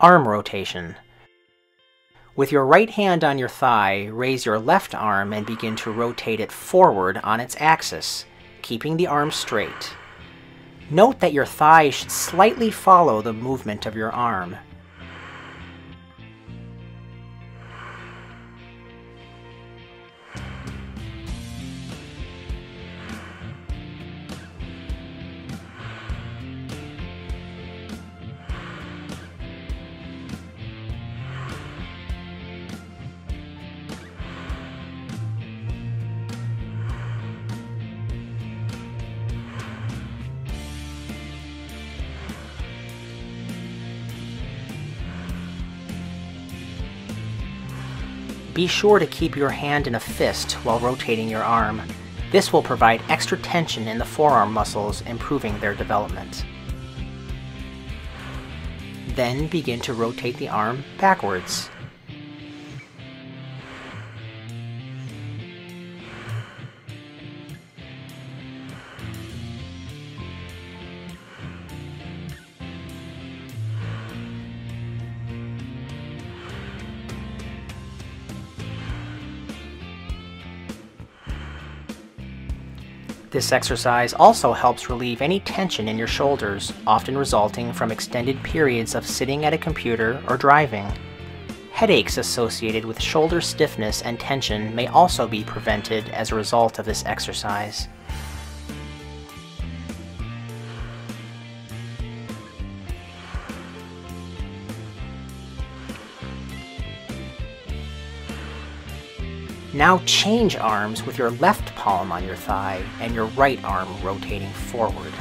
Arm rotation. With your right hand on your thigh, raise your left arm and begin to rotate it forward on its axis, keeping the arm straight. Note that your thigh should slightly follow the movement of your arm. Be sure to keep your hand in a fist while rotating your arm. This will provide extra tension in the forearm muscles, improving their development. Then begin to rotate the arm backwards. This exercise also helps relieve any tension in your shoulders, often resulting from extended periods of sitting at a computer or driving. Headaches associated with shoulder stiffness and tension may also be prevented as a result of this exercise. Now change arms with your left palm on your thigh and your right arm rotating forward.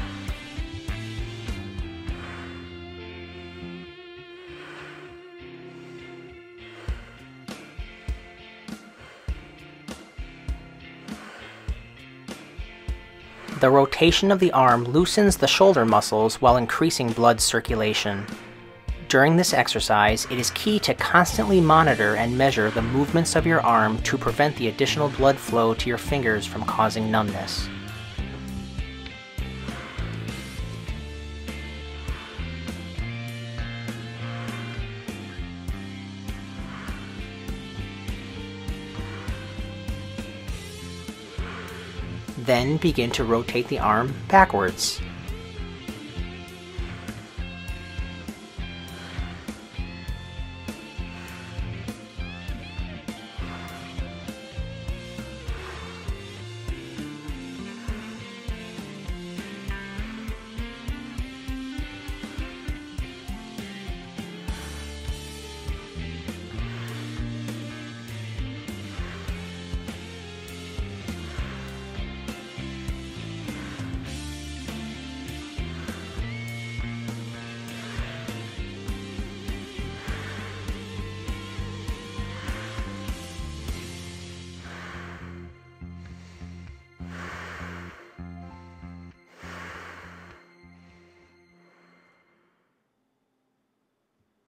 The rotation of the arm loosens the shoulder muscles while increasing blood circulation. During this exercise, it is key to constantly monitor and measure the movements of your arm to prevent the additional blood flow to your fingers from causing numbness. Then begin to rotate the arm backwards.